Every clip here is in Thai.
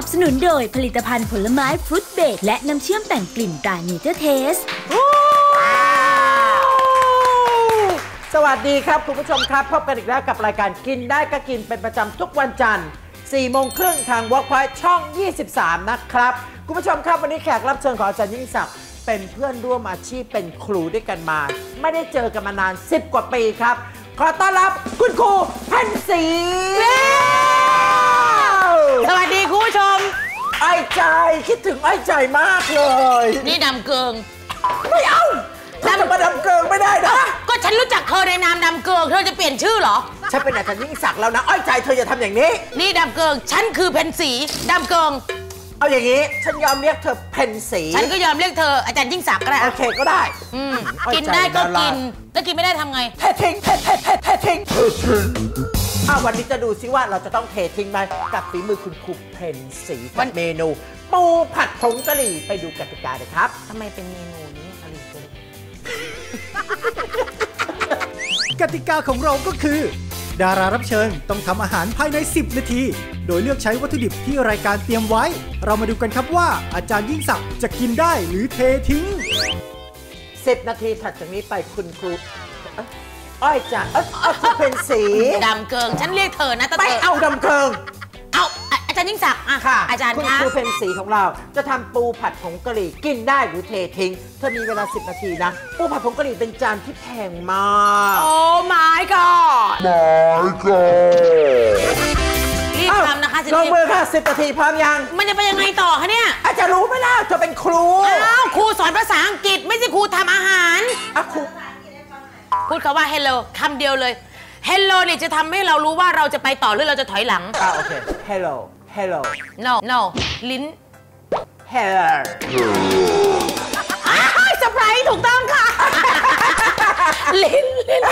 นับสนุนโดยผลิตภัณฑ์ผลไม้ฟรุตเบรดและน้ำเชื่อมแต่งกลิ่นตราเนเจอร์เทส สวัสดีครับคุณผู้ชมครับ พบกันอีกแล้วกับรายการกินได้ก็กินเป็นประจำทุกวันจันทร์4โมงครึ่งทาง Workpoint ช่อง 23 นะครับ คุณผู้ชมครับวันนี้แขกรับเชิญของอาจารย์ยิ่งศักดิ์เป็นเพื่อนร่วมอาชีพเป็นครูด้วยกันมา ไม่ได้เจอกันมานาน 10 กว่าปีครับ ขอต้อนรับคุณครูพันศรี สวัสดีคุณผู้ชม ไอ้ใจคิดถึงไอ้ใจมากเลย นี่ดำเกิง ไม่เอาถ้าจะมาดำเกิงไม่ได้นะ ก็ฉันรู้จักเธอในนามดำเกิง เธอจะเปลี่ยนชื่อเหรอ ฉันเป็นอาจารย์ยิ่งศักดิ์แล้วนะ อ้อยใจเธออย่าทำอย่างนี้ นี่ดำเกิง ฉันคือเพนสีดำเกิง เอาอย่างนี้ ฉันยอมเรียกเธอเพ็ญศรี ฉันก็ยอมเรียกเธออาจารย์ยิ่งศักดิ์ก็ได้โอเคก็ได้อืมอ้อยใจกินได้ก็กินดาราแล้วกินไม่ได้ทำไงเททิ้งเทเทเทเททิ้ง อ้าววันนี้จะดูซิว่าเราจะต้องเททิ้งไหมกับฝีมือคุณครูเพ็ญศรีวักับเมนู ปูผัดผงกะหรี่ไปดูกติกาเลยครับ ทำไมเป็นเมนูนี้อะไรเกินกติกาของเราก็คือ ดารารับเชิญต้องทำอาหารภายใน 10 นาที โดยเลือกใช้วัตถุดิบที่รายการเตรียมไว้ เรามาดูกันครับว่าอาจารย์ยิ่งศักดิ์จะกินได้หรือเททิ้ง 10 นาทีถัดจากนี้ไปคุณครูเอ้ย อ้อยจ่าเอ้ยเอ้ยคุณเพนสีดำเกิง ฉันเรียกเธอนะแต่ไม่เธอเอาดำเกิง เอาอะอาจารย์ยิ่งศักดิ์อะค่ะอาจารย์คุณคะ ครูเพนสีของเรา จะทำปูผัดผงกะหรี่กินได้หรือเททิ้ง เธอมีเวลา 10 นาทีนะ ปูผัดผงกะหรี่เป็นจานที่แพงมากโอ้ my god รีบอ้าวทำนะคะสิลงมือค่ะ 10 นาทีพร้อมยัง มันจะเป็นยังไงต่อคะเนี่ยอาจจะรู้ไหมล่ะเธอเป็นครูอ้าวครูสอนภาษาอังกฤษไม่ใช่ครูทำอาหาร อะครู พูดคาว่า hello คำเดียวเลย hello เนี่ยจะทำให้เรารู้ว่าเราจะไปต่อหรือเราจะถอยหลัง อะโอเค hello hello no no ลิ้น hello สปรายถูกต้องค่ะ ลิ้นลิ้น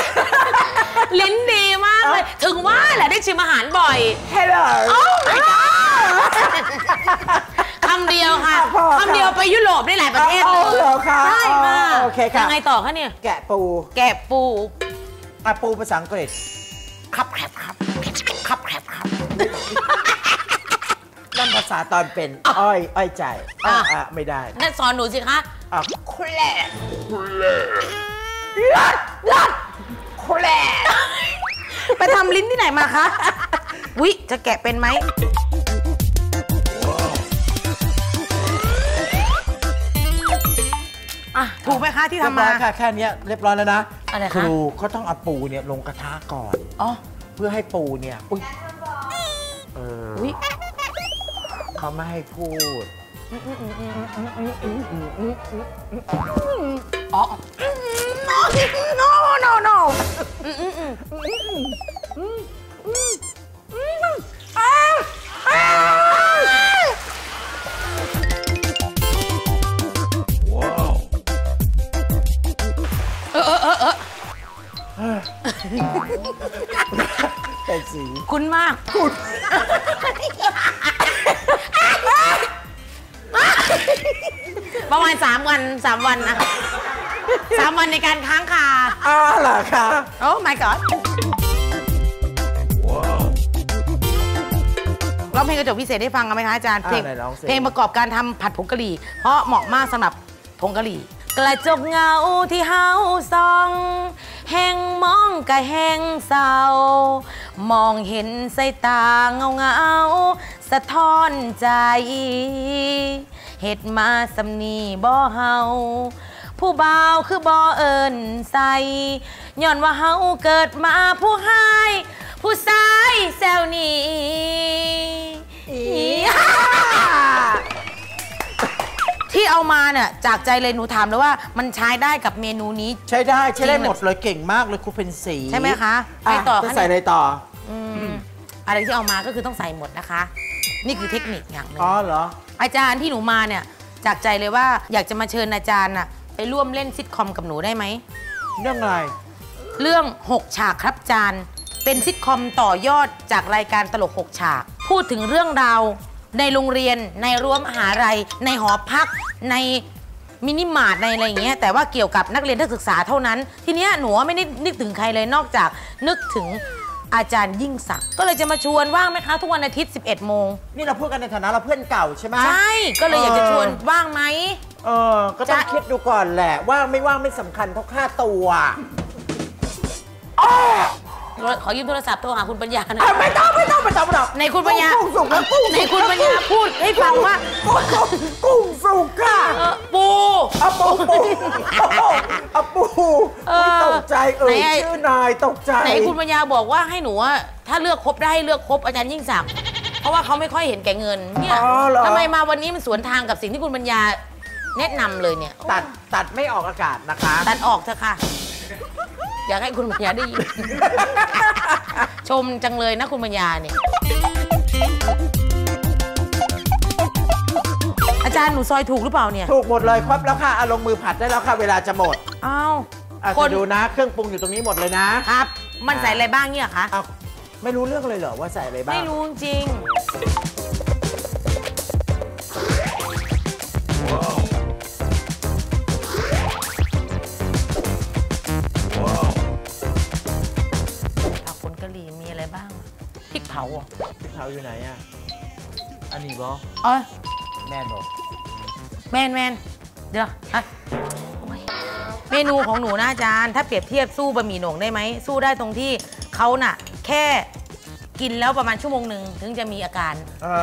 ลิ้นดีมากเลย ถึงว่าแหละได้ชิมอาหารบ่อย hello โอ้ my god คำเดียวค่ะอะพอค่ะ คำเดียวไปยุโรปได้หลายประเทศอ๋เลอยเหรอคะใช่ค่ะอ๋อโอเคค่ะ ยังไงต่อคะเนี่ย แกะปูแกะปู อะปูภาษาอังกฤษครับแคบครับครับแคบครับนั่นภาษาตอนเป็นอ้อยอ้อยใจอะ อะอะไม่ได้งั้นสอนหนูสิคะอะแคลดลัดลัดแคลดไปทำลิ้นที่ไหนมาคะวิจะแกะเป็นไหม อะถูกไหมคะที่เรียบทำร้มาอยค่ะแค่เนี้ยเรียบร้อยแล้วนะอะไรคะครูเขาต้องเอาปูเนี่ยลงกระทะก่อนอ๋อเพื่อให้ปูเนี่ยอุ้ยเออวิเขาไม่ให้พูดอ๋อ no no no แต่สีคุณมากประมาณ3วัน3วันนะสามวันในการค้างคาอ้าวเหรอคะโอ้ my god ร้องเพลงกระจกพิเศษให้ฟังกันไหมคะอาจารย์เพลงอ่าไหนร้องสิเพลงประกอบการทำผัดผงกะหรี่ เพราะเหมาะมากสำหรับผงกะหรี่ กระจกเงาที่เฮาส่อง แห่งมองกะแห่งเศร้ามองเห็นสายตาเงาเงาสะท้อนใจเฮ็ดมาสำนีบ่เฮาผู้บ่าวคือบ่เอิญใส่ย้อนว่าเฮาเกิดมาผู้ให้ผู้ชายแซวนี้ ที่เอามาเนี่ยจากใจเลยหนูถามเลยว่ามันใช้ได้กับเมนูนี้ ใช้ได้ใช้ได้จริงเหรอหมดเลยเก่งมากเลยครูเพนสีใช่ไหมคะอะไปต่อจะคะใส่เนี่ยอะไรต่ออืมอะไรที่เอามาก็คือต้องใส่หมดนะคะ นี่คือเทคนิคอย่างหนึงอ๋อเหรอ อาจารย์ที่หนูมาเนี่ยจากใจเลยว่าอยากจะมาเชิญอาจารย์น่ะไปร่วมเล่นซิทคอมกับหนูได้ไหมเรื่องอะไร เรื่อง 6 ฉากครับอาจารย์เป็นซิทคอมต่อยอดจากรายการตลก 6 ฉาก พูดถึงเรื่องราว ในโรงเรียนในรั้วมหาลัยในหอพักในมินิมาร์ทในอะไรอย่างเงี้ยแต่ว่าเกี่ยวกับนักเรียนนักศึกษาเท่านั้น ทีเนี้ยหนูไม่ได้นึกถึงใครเลยนอกจากนึกถึงอาจารย์ยิ่งศักดิ์ก็เลยจะมาชวนว่างไหมคะ ทุกวันอาทิตย์ 11 โมง นี่เราพูดกันในฐานะเราเพื่อนเก่าใช่ไหมใช่ ก็เลยอยากจะชวนว่างไหมเออก็ต้องจะคิดดูก่อนแหละ ว่างไม่ว่างไม่สำคัญเท่าค่าตัว ขอยืมโทรศัพท์โทรหาคุณปัญญาหน่อะอยไม่ต้องไม่ต้องไม่ต้องไม่ต้องในคุณปัญญากุ้งสุกนะกุ้งสุกในคุณปัญญาพูดให้ฟังว่ากุ้งสุกกุ้งสุกค่ะเออปูอะปูปูอะปูเออไม่ตกใจเอ่ยไหนไอ้ชื่อนายตกใจไหนคุณปัญญาบอกว่าให้หนูอะถ้าเลือกคบได้ให้เลือกคบอาจารย์ยิ่งศักดิ์เพราะว่าเขาไม่ค่อยเห็นแก่เงินเนี่ยอ๋อเหรอทำไมมาวันนี้มันสวนทางกับสิ่งที่คุณปัญญาแนะนำเลยเนี่ย ตัดตัดไม่ออกอากาศนะคะ ตัดออกเถอะค่ะ อยากให้คุณปัญญาได้ยิน ชมจังเลยนะคุณปัญญาเนี่ยอาจารย์หนูซอยถูกหรือเปล่าเนี่ย ถูกหมดเลยครบแล้วค่ะเอาลงมือผัดได้แล้วค่ะ เวลาจะหมดอ้าวอาจคจะนดูนะ เครื่องปรุงอยู่ตรงนี้หมดเลยนะครับ มันใส่อะไรบ้างเนี่ยคะเอาไม่รู้เรื่องเลยเหรอว่าใส่อะไรบ้าง ไม่รู้จริง เหรอะพริกเผาอยู่ไหนอะ อันนี้บอเอ้ยแม่นบอกแมนแมนเดี๋ยวอะโอ้ยเมนูของหนูนะอาจารย์ ถ้าเปรียบเทียบสู้บะหมี่โหน่งได้ไหม สู้ได้ตรงที่เขาน่ะ แค่กินแล้วประมาณชั่วโมงหนึ่งถึงจะมีอาการ อ๋อ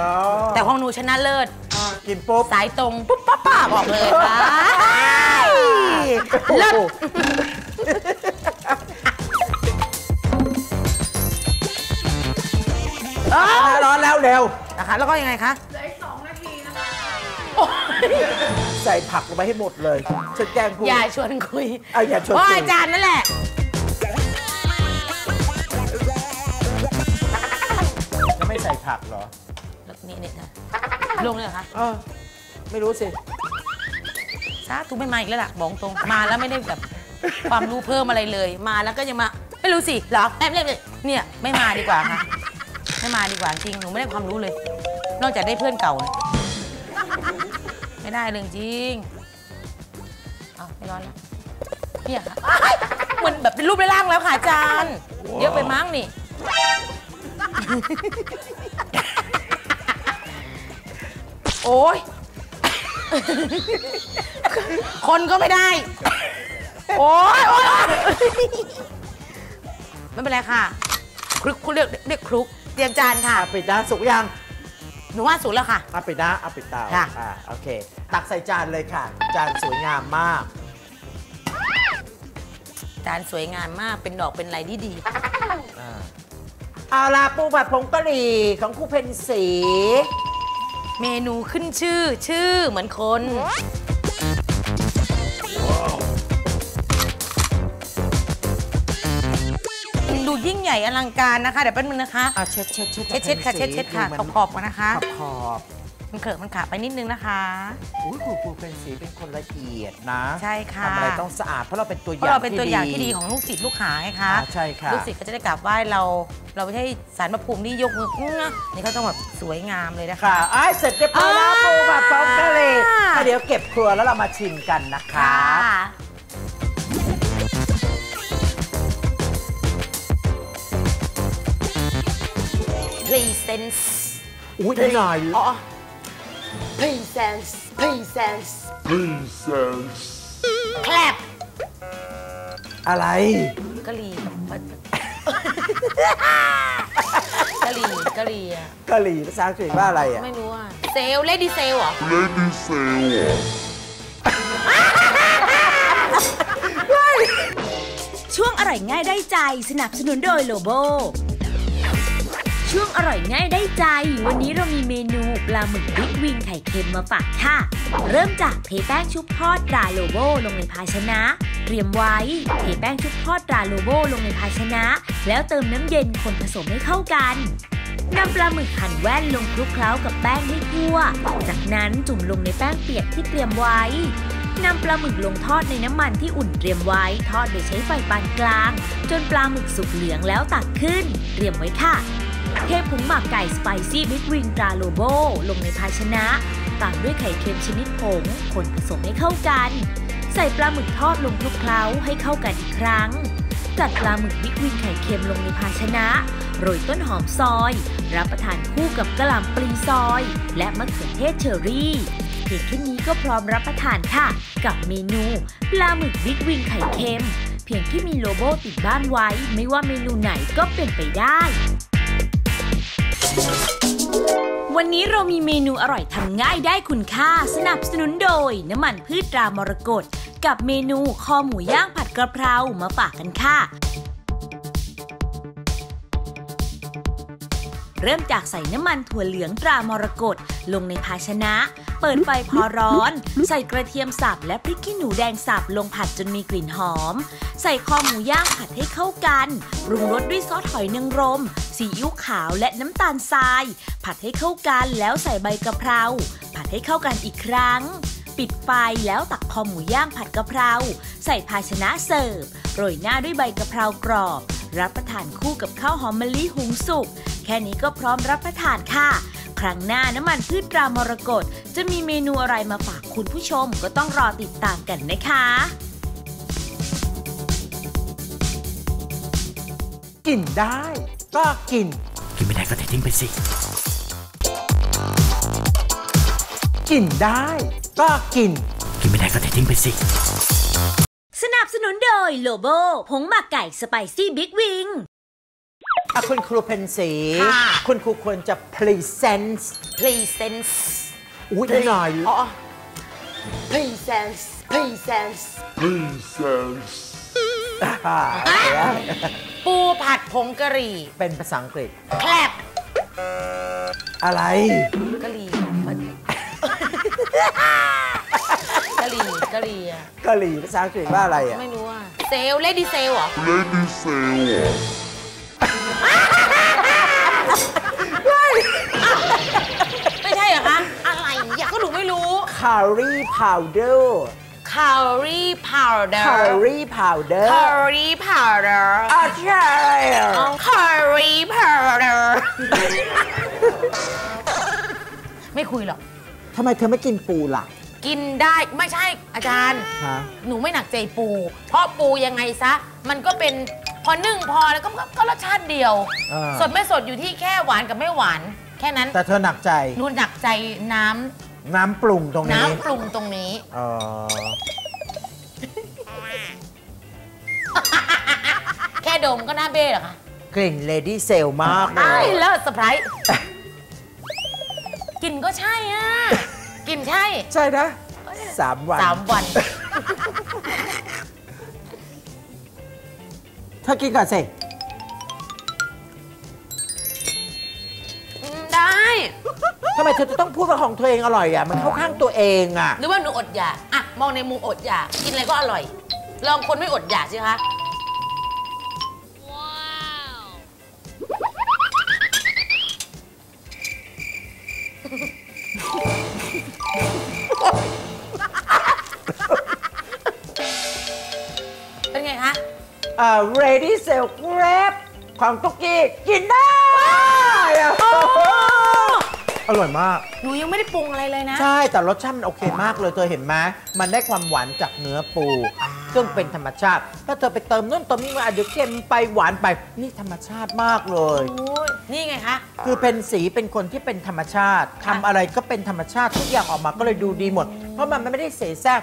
แต่ของหนูชนะเลิศ กินปุ๊บ สายตรงปุ๊บปั๊บป้าบอกเลยค่ะเลิศ ร้อนแล้วเร็วนะคะ แล้วก็ยังไงคะใส่ผักลงไปให้หมดเลยฉันแกล้งพูดอย่าชวนคุยเอาอย่าชวนเพราะคุยอาจารย์นั่นแหละ จะไม่ใส่ผักเหรอแล้วนี่นี่นะลงเลยเหรอคะเออไม่รู้สิสาธุไม่มาอีกแล้วล่ะบอกตรงมาแล้วไม่ได้แบบความรู้เพิ่มอะไรเลย มาแล้วก็ยังมา ไม่รู้สิเหรอแอบเนี่ยเนี่ยไม่มาดีกว่าค่ะ ไม่มาดีกว่าจริงหนูไม่ได้ความรู้เลย นอกจากได้เพื่อนเก่าเนี่ยไม่ได้เลยจริงเอาไม่ร้อนแล้วเนี่ยค่ะอ้ยเหมือนแบบเป็นรูปเป็นร่างแล้วค่ะอาจารย์เยอะไปมั้งนี่ โอ้ย คนก็ไม่ได้ โอ้ยโอ๊ยไม่เป็นไรค่ะคลุกเรียกเรียกคลุก เตรียมจานค่ะอะปิดนะสุกยังหนูว่าสูตรแล้วค่ะอะปิดนะเอาปิดเตาค่ะ อะโอเค ตักใส่จานเลยค่ะ จานสวยงามมาก จานสวยงามมากเป็นดอกเป็นอะไรที่ดี อ่าเอาล่ะปูผัดผงกะหรี่ของครูเพนสี เมนูขึ้นชื่อชื่อเหมือนคน ยิ่งใหญ่อลังการนะคะเดี๋ยวแป๊บนึงนะคะอะเช็ดเช็ดเช็ดเช็ดเช็ดค่ะเช็ดเช็ดค่ะดูขมัอบนขอบๆกันนะคะ ขอบขอบมันเขิกมันขาไปนิดนึงนะคะ อุ้ยครูครูเพนสีเป็นคนละเอียดนะใช่ค่ะ ทำอะไรต้องสะอาดเพราะเราเป็นตัวอเพราะย่าง เราเป็นตัวอย่างที่ดีของลูกศิษย์ลูกหาไงคะอ่าใช่ค่ะ ลูกศิษย์ก็จะได้กราบไหว้เรา เราไม่ใช่สารพระภูมิที่ยกมืออื้อนี่เขาต้องแบบสวยงามเลยนะคะ ค่ะไอ้ายเสร็จเรียบร้อยแล้วอ่าปูผัดผงกะหรี่อะเดี๋ยวเก็บครัวแล้วเรามาชิมกันนะคะ presents อุ้ยนี่หน่อยอ๋อ presents presents clap อะไรกะหรี่กะหรี่กะหรี่อะกะหรี่ภาษาอังกฤษว่าอะไรอะไม่รู้อะ sale lady sale เหรอช่วงอร่อยง่ายได้ใจสนับสนุนโดยโลโบ ช่วงอร่อยง่ายได้ใจ วันนี้เรามีเมนูปลาหมึกบิ๊กวิงไข่เค็มมาฝากค่ะ เริ่มจากเทแป้งชุบทอดตราโลโบลงในภาชนะ เตรียมไว้ เทแป้งชุบทอดตราโลโบลงในภาชนะ แล้วเติมน้ำเย็นคนผสมให้เข้ากันนำปลาหมึกหั่นแว่นลงคลุกเคล้ากับแป้งให้ทั่ว จากนั้นจุ่มลงในแป้งเปียกที่เตรียมไว้นำปลาหมึกลงทอดในน้ำมันที่อุ่นเตรียมไว้ ทอดโดยใช้ไฟปานกลาง จนปลาหมึกสุกเหลืองแล้วตักขึ้น เตรียมไว้ค่ะ เทผงหมักไก่สไปซี่บิ๊กวิงตราโลโบลงในภาชนะ ตามด้วยไข่เค็มชนิดผงคนผสมให้เข้ากัน ใส่ปลาหมึกทอดลงคลุกเคล้าให้เข้ากันอีกครั้ง จัดปลาหมึกบิ๊กวิงไข่เค็มลงในภาชนะ โรยต้นหอมซอย รับประทานคู่กับกะหล่ำปลีซอย และมะเขือเทศเชอรี่เพียงแค่นี้ก็พร้อมรับประทานค่ะ กับเมนูปลาหมึกบิ๊กวิงไข่เค็ม เพียงที่มีโลโบติดบ้านไว้ ไม่ว่าเมนูไหนก็เป็นไปได้ วันนี้เรามีเมนูอร่อยทำง่ายได้คุณค่า สนับสนุนโดย น้ำมันพืชตรามรกตกับเมนูคอหมูย่างผัดกระเพรามาฝากกันค่ะ เริ่มจากใส่น้ำมันถั่วเหลืองตรามรกตลงในภาชนะ เปิดไฟพอร้อน ใส่กระเทียมสับและพริกขี้หนูแดงสับลงผัดจนมีกลิ่นหอม ใส่คอหมูย่างผัดให้เข้ากันปรุงรสด้วยซอสหอยนางรมซีอิ๊วขาวและน้ำตาลทราย ผัดให้เข้ากันแล้วใส่ใบกะเพรา ผัดให้เข้ากันอีกครั้ง ปิดไฟแล้วตักคอหมูย่างผัดกะเพรา ใส่ภาชนะเสิร์ฟโรยหน้าด้วยใบกะเพรากรอบ รับประทานคู่กับข้าวหอมมะลิหุงสุก แค่นี้ก็พร้อมรับประทานค่ะ ครั้งหน้าน้ำมันพืชตรามรกตจะมีเมนูอะไรมาฝากคุณผู้ชมก็ต้องรอติดตามกันนะคะกินได้ ก็กิน กินไม่ได้ก็เททิ้งไปสิ กินได้ ก็กิน กินไม่ได้ก็เททิ้งไปสิ สนับสนุนโดยโลโบผงหมักไก่สไปซี่บิ๊กวิง อะคุณครูเพ็ญศรีค่ะ คุณครูควรจะ present presents อุ้ยไม่หน่อยอ๋อ presents presents อ่าปูผัดผงกะหรี่เป็นภาษาอังกฤษ crab อะไร กะหรี่มันกะหรี่กะหรี่อะกะหรี่ภาษาอังกฤษว่าอะไรอะ ไม่รู้อะ sale lady sale เหรอ ไม่ใช่เหรอคะ อะไรอยากก็หนูไม่รู้ curry powder curry powder curry powder curry powder อะใช่ curry powder ไม่คุยหรอก ทำไมเธอไม่กินปูล่ะ กินได้ไม่ใช่อาจารย์ ฮะ หนูไม่หนักใจปู เพราะปูยังไงซะ มันก็เป็น พอนึ่งพอแล้วก็ก็ก็รสชาติเดียว อ่า สดไม่สดอยู่ที่แค่หวานกับไม่หวาน แค่นั้นแต่เธอหนักใจหนูหนักใจน้ำน้ำปรุงตรงนี้น้ำปรุงตรงนี้ อ๋อแค่ดมก็น่าเบ้เหรอคะกลิ่น lady sale มากเลย เลิศเซอร์ไพรส์กลิ่นก็ใช่อะกลิ่นใช่ ใช่นะสามวัน สามวัน เธอกินก่อนสิอืมได้ ทำไมเธอจะต้องพูดว่าของตัวเองอร่อยอะ มันเข้าข้างตัวเองอะ หรือว่าหนูอดอยากอะมองในมุมอดอยาก กินอะไรก็อร่อย ลองคนไม่อดอยากสิคะ เอ่อ ready sale grab ของตุ๊กกี้กินได้อะอร่อยมาก หนูยังไม่ได้ปรุงอะไรเลยนะ ใช่แต่รสชาติมันโอเคมากเลยเธอเห็นไหมมันได้ความหวานจากเนื้อปู ซึ่งเป็นธรรมชาติ ถ้าเธอไปเติมนู่นเติมนี่มาอาจจะเค็มไปหวานไป นี่ธรรมชาติมากเลย โอ้ยนี่ไงคะ คือเป็นสีเป็นคนที่เป็นธรรมชาติทำอะไรก็เป็นธรรมชาติทุกอย่างออกมาก็เลยดูดีหมด เพราะมันไม่ได้เสแสร้ง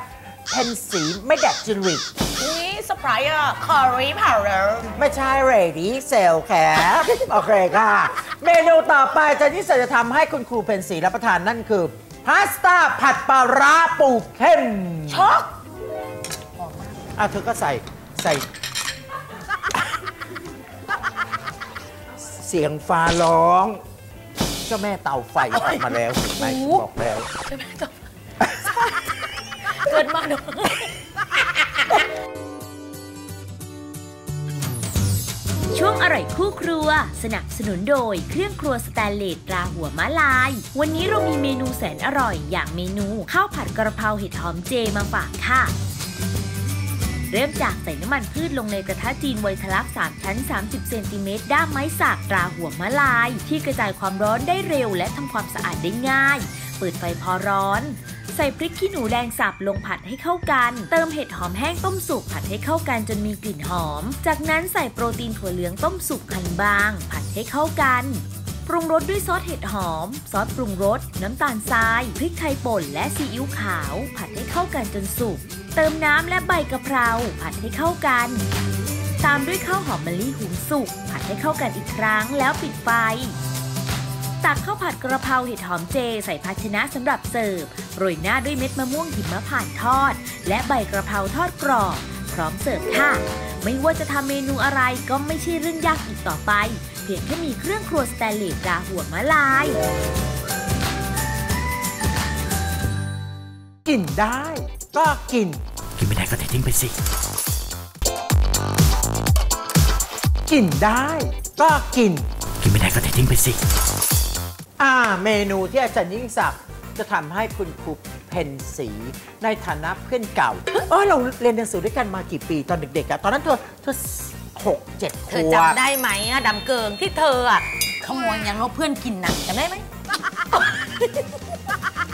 เป็นสีไม่แดกจริต นี่ เซอร์ไพรส์อะ curry powder ไม่ใช่ ready sale แคบโอเคค่ะ เมนูต่อไปจะที่จะทำให้คุณครูเพ็ญศรีรับประทานนั่นคือพาสต้าผัดปลาร้าปูเค็มช็อกอะเธอก็ใส่ใส่ เสียงฟ้าร้อง เจ้าแม่เตาไฟออกมาแล้วเห็นไหมบอกแล้วเกิดมาหนูช่ว งวงอร่อยคู่ครัว สนับสนุนโดยเครื่องครัวสแตนเลสตราหัวม้าลาย วันนี้เรามีเมนูแสนอร่อย อย่างเมนูข้าวผัดกระเพราเห็ดหอมเจมาฝากค่ะ เริ่มจากใส่น้ำมันพืชลงในกระทะจีนไวทลัก 3 ชั้น 30 เซนติเมตร ด้ามไม้สักตราหัวมะลาย ที่กระจายความร้อนได้เร็ว และทำความสะอาดได้ง่าย เปิดไฟพอร้อน ส่พริกขี้หนูแดงสับลงผัดให้เข้ากัน เติมเห็ดหอมแห้งต้มสุกผัดให้เข้ากันจนมีกลิ่นหอม จากนั้นใส่โปรตีนถั่วเหลืองต้มสุกหั่นบาง ผัดให้เข้ากันปรุงรสด้วยซอสเห็ดหอม ซอสปรุงรส น้ำตาลทราย พริกไทยป่น และซีอิ๊วขาว ผัดให้เข้ากันจนสุก เติมน้ำและใบกะเพรา ผัดให้เข้ากัน ตามด้วยข้าวหอมมะลิหุงสุก ผัดให้เข้ากันอีกครั้งแล้วปิดไฟ ตักข้าวผัดกระเพราเห็ดหอมเจ ใส่ภาชนะสำหรับเสิร์ฟ โรยหน้าด้วยเม็ดมะม่วงหิมพานต์ทอด และใบกระเพราทอดกรอบ พร้อมเสิร์ฟค่ะ ไม่ว่าจะทำเมนูอะไรก็ไม่ใช่เรื่องยากอีกต่อไป เพียงแค่มีเครื่องครัวสแตนเลสตราหัวมะลายกินได้ ก็กิน กินไม่ได้ก็เททิ้งไปสิ กินได้ ก็กิน กินไม่ได้ก็เททิ้งไปสิ อ่าเมนูที่อาจารย์ยิ่งศักดิ์จะทำให้คุณครูเพนสีในฐานะเพื่อนเก่า เออเราเรียนหนังสือด้วยกันมากี่ปีตอนเด็กๆอะตอนนั้นเธอเธอหกเจ็ดขเธอวบจำได้ไหมอะดำเกิงที่เธออะขโมยยังลบเพื่อนกินน่ะจำได้ไหม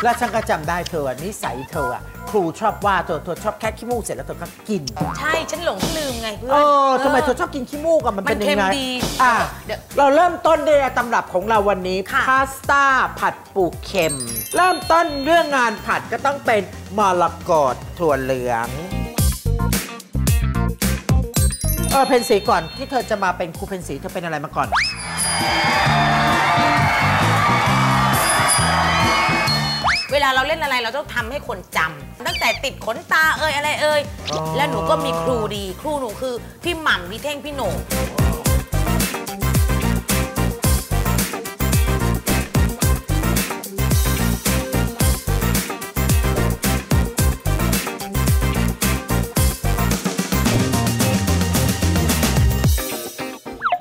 แล้วฉันก็จำได้เธออะนิสัยเธออะครูชอบว่าเธอเธอชอบแค่ขี้มูกเสร็จแล้วเธอก็กิน ใช่ฉันหลงลืมไงเพื่อนเออทำไมเธอชอบกินขี้มูกอะมันเป็นมันยังไงเค็มดีอะเดี๋ยวเราเริ่มต้นด้วยตำรับของเราวันนี้ค่ะพาสต้าผัดปูเค็ม เริ่มต้นเรื่องงานผัดก็ต้องเป็นมะละกอถั่วเหลืองเออเพนสีก่อนที่เธอจะมาเป็นครูเพนสีเธอเป็นอะไรมาก่อน เวลาเราเล่นอะไรเราต้องทำให้คนจำตั้งแต่ติดขนตาเอ่ยอะไรเอ่ยอ๋อ แล้วหนูก็มีครูดี ครูหนูคือพี่หม่ำพี่เท่งพี่โหน่ง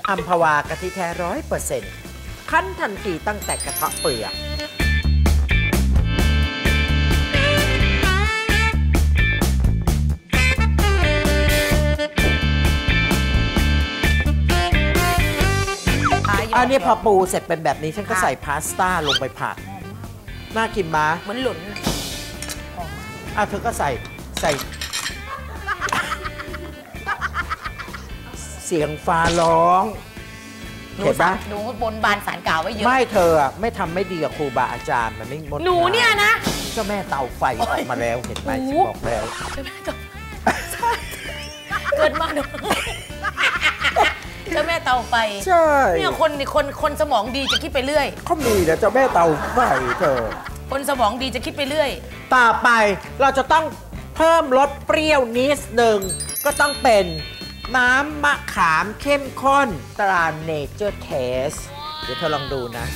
อัมพวากะทิแท้ร้อยเปอร์เซ็นต์คั้นทันทีตั้งแต่กระเทาะเปลือก อันนี้พอปูเสร็จเป็นแบบนี้ฉันก็ใส่พาสต้าลงไปผัด น่ากินมาเหมือนหลุนอะเธอก็ใส่ใส่ เสียงฟ้าร้องหนูเห็นปะหนูบนบานสารกล่าวไว้เยอะไม่เธออะไม่ทำไม่ดีกับครูบาอาจารย์มันไม่งดหนูเนี่ยนะ เจ้าแม่เตาไฟออกมาแล้วเห็นไหมโอ้ฉัโหนบอกแล้ว เกิดมาหนูเจ้าแม่เตาไฟใช่เนี่ยคนคนคนสมองดีจะคิดไปเรื่อยเขามีนะเจ้าแม่เตาไฟเธอคนสมองดีจะคิดไปเรื่อย ต่อไปเราจะต้องเพิ่มรสเปรี้ยวนิดหนึ่งก็ต้องเป็นน้ำมะขามเข้มข้นตราเนเจอร์เทสเดี๋ยวเธอลองดูนะ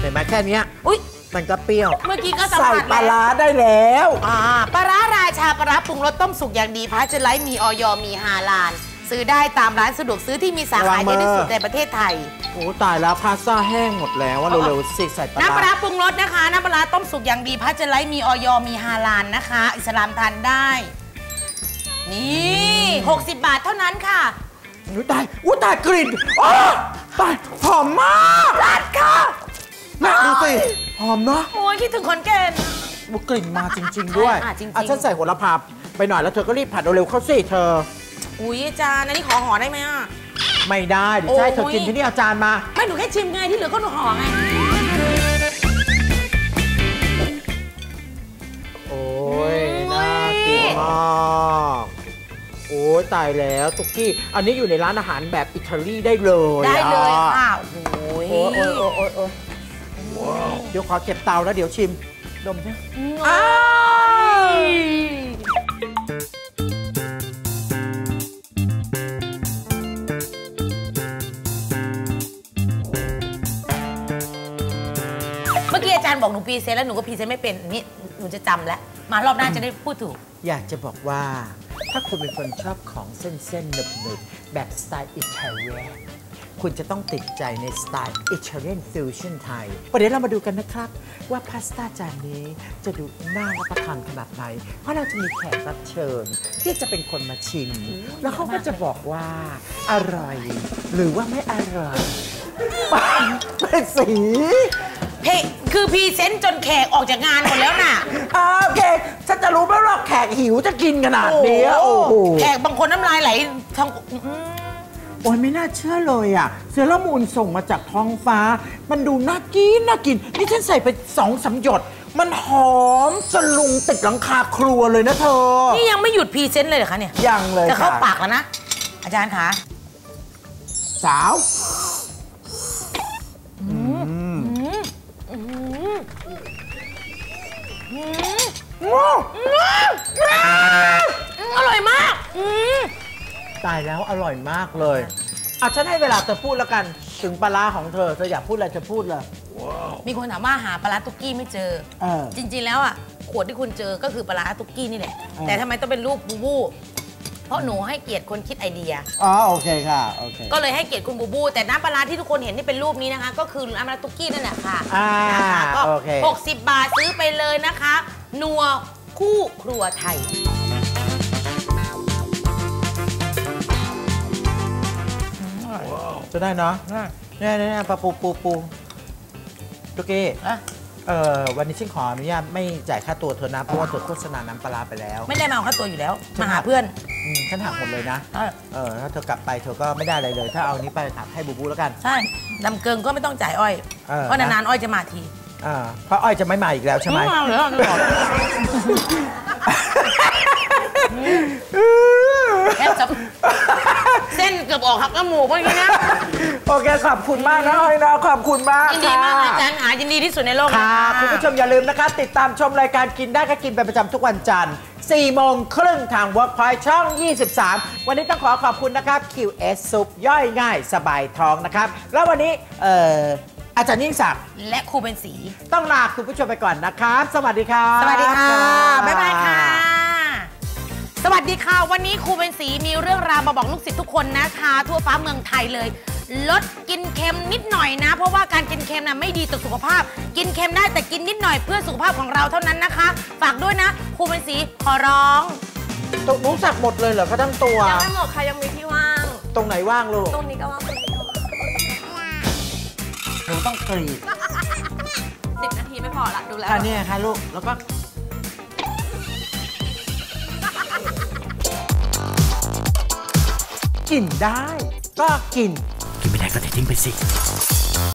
เห็นไหมแค่เนี้ยอุ๊ย มันก็เปรี้ยว เมื่อกี้ก็สัมผัสปลาแล้วร้าได้แล้ว อ่าปลาร้าราชาปลาร้าปรุงรสต้มสุกอย่างดีพาสเจอร์ไรซ์มีอย. มีฮาลาลซื้อได้ตามร้านสะดวกซื้อที่มีสาขาเยอะที่สุดในประเทศไทย โอ้ตายแล้วพาสต้าแห้งหมดแล้วว่าเร็วๆสิใส่ปลาน้ำปลาร้าร้าปรุงรสนะคะ น้ำปลาร้าต้มสุกอย่างดีพาสเจอร์ไรซ์มีอย. มีฮาลาลนะคะ อิสลามทานได้ นี่60 บาทเท่านั้นค่ะ อุ้ยตายอุ้ยตายกลิ่นอ้าตายหอมมากรัดค่ะแม่ดูสิ หอมเนาะโอ้ยคิดถึงคนแก่นอุ๊ยกลิ่นมาจริง ๆ ด้วยอะจริงๆ อะฉันใส่โหระพาไปหน่อยแล้วเธอก็รีบผัดเร็วๆเข้าสิเธอ อุ้ยอาจารย์อันนี้ขอห่อได้ไหมอะ ไม่ได้เดี๋ยวจะให้เธอโอ้ยกินที่นี่เอาจารย์มา ไม่หนูแค่ชิมไงที่เหลือก็หนูห่อไง โอ้ยน่ากินมากโอ้ยตายแล้วตุกกี้ อันนี้อยู่ในร้านอาหารแบบอิตาลีได้เลยได้เลยอะ ค่ะโอ้ยโอ้ยโอ้ยโอ้ยโอ้ยโอ้ย เดี๋ยวขอเก็บเตาแล้วเดี๋ยวชิม ดมใช่อ้าวเมื่อกี้อาจารย์บอกหนู present แล้วหนูก็ present ไม่เป็นนี่หนูจะจำแล้ว มารอบหน้าจะได้พูดถูก อยากจะบอกว่า ถ้าคุณเป็นคนชอบของเส้นๆหนึบๆแบบสไตล์อิตาเลียน คุณจะต้องติดใจในสไตล์อิตาเลียนฟิวชั่นไทยประเดี๋ยวเรามาดูกันนะครับ ว่าพาสต้าจานนี้จะดูน่ารับประทานขนาดไหน เพราะเราจะมีแขกรับเชิญ ที่จะเป็นคนมาชิม แล้วเขาก็จะบอกว่าอร่อย หรือว่าไม่อร่อยเป็นสีเพคือพรีเซนต์จนแขกออกจากงานหมดแล้วน่ะอ่าโอเคฉันจะรู้ไหมว่าแขกหิวจะกินขนาดนี้โอ้โหแขกบางคนน้ำลายไหลท้องอืม โอ้ยไม่น่าเชื่อเลยอะเซรามูนส่งมาจากท้องฟ้า มันดูน่ากินน่ากิน นี่ฉันใส่ไปสองสามหยด มันหอมสลุงติดหลังคาครัวเลยนะเธอ นี่ยังไม่หยุดพรีเซนต์เลยเหรอคะเนี่ยยังเลยจะเข้าค่ะปากแล้วนะ อาจารย์คะสาว อืม อร่อยมากอืม ตายแล้วอร่อยมากเลยอะฉันให้เวลาเธอพูดแล้วกัน ถึงปลาร้าของเธอเธออยากพูดอะไรเธอพูดเลย มีคนถามว่าหาปลาร้าตุ๊กกี้ไม่เจอ เออ จริง ๆ แล้วอะขวดที่คุณเจอก็คือปลาร้าตุ๊กกี้นี่แหละ เออ แต่ทำไมต้องเป็นรูปบูบู เพราะหนูให้เกียรติคนคิดไอเดีย อ๋อโอเคค่ะ โอเค ก็เลยให้เกียรติคุณบูบู แต่น้ำปลาร้าที่ทุกคนเห็นที่เป็นรูปนี้นะคะ ก็คือน้ำปลาร้าตุ๊กกี้นั่นแหละค่ะอ่านะคะก็โอเค 60 บาทซื้อไปเลยนะคะ นัวคู่ครัวไทย จะได้เนาะเนี่ยเนี่ยเนี่ยปลาปูปูปูตุกกี้อะเอ่อวันนี้ฉันขออนุญาตไม่จ่ายค่าตัวเธอนะเพราะว่าเธอโฆษณาน้ำปลาร้าไปแล้ว ไม่ได้มาเอาค่าตัวอยู่แล้ว มาหาเพื่อนอืมฉันหักหมดเลยนะ เออเออถ้าเธอกลับไปเธอก็ไม่ได้อะไรเลย ถ้าเอานี้ไปหักให้บูบูแล้วกัน ใช่ดำเกิงก็ไม่ต้องจ่ายอ้อย เออ เพราะนานๆอ้อยจะมาทีอ่าเพราะอ้อยจะไม่มาอีกแล้วใช่ไหม มาเลยแค่จะเส้นเกือบออกหักน้ำหมูกเมื่อกี้นะ โอเคขอบคุณมากนะอ้อยนะขอบคุณมากยินดีมากค่ะอาจารย์หายินดีที่สุดในโลกค่ะนะคุณผู้ชมอย่าลืมนะคะ ติดตามชมรายการกินได้ก็กินเป็นประจำทุกวันจันทร์4โมงครึ่งทาง Workpoint ช่อง 23 วันนี้ต้องขอขอบคุณนะครับ QS ซุปย่อยง่ายสบายท้องนะครับ แล้ววันนี้เอ่ออาจารย์ยิ่งศักดิ์และครูเป็นสี ต้องลาคุณผู้ชมไปก่อนนะครับ สวัสดีครับ สวัสดีค่ะ บ๊ายบายค่ะ สวัสดีค่ะ วันนี้ครูเป็นสีมีเรื่องราวมาบอกลูกศิษย์ทุกคนนะคะ ทั่วฟ้าเมืองไทยเลย ลดกินเค็มนิดหน่อยนะ เพราะว่าการกินเค็มน่ะไม่ดีต่อสุขภาพ กินเค็มได้แต่กินนิดหน่อยเพื่อสุขภาพของเราเท่านั้นนะคะ ฝากด้วยนะครูเป็นสีขอร้องตกรู้สักหมดเลยเหรอเขาทั้งตัว ยังไม่หมดค่ะยังมีที่ว่าง ตรงไหนว่างลูกตรงนี้ก็ว่างตรงนี้ก็ว่างหนูต้องกรีดสิบนาทีไม่พอละดูแล้วค่ะเนี่ยค่ะลูกแล้วก็ กินได้ ก็กิน กินไม่ได้ก็ทิ้งไปสิ